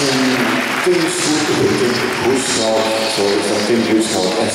in Tingshoek, in Hoestal, sorry, van Tim Hoestal en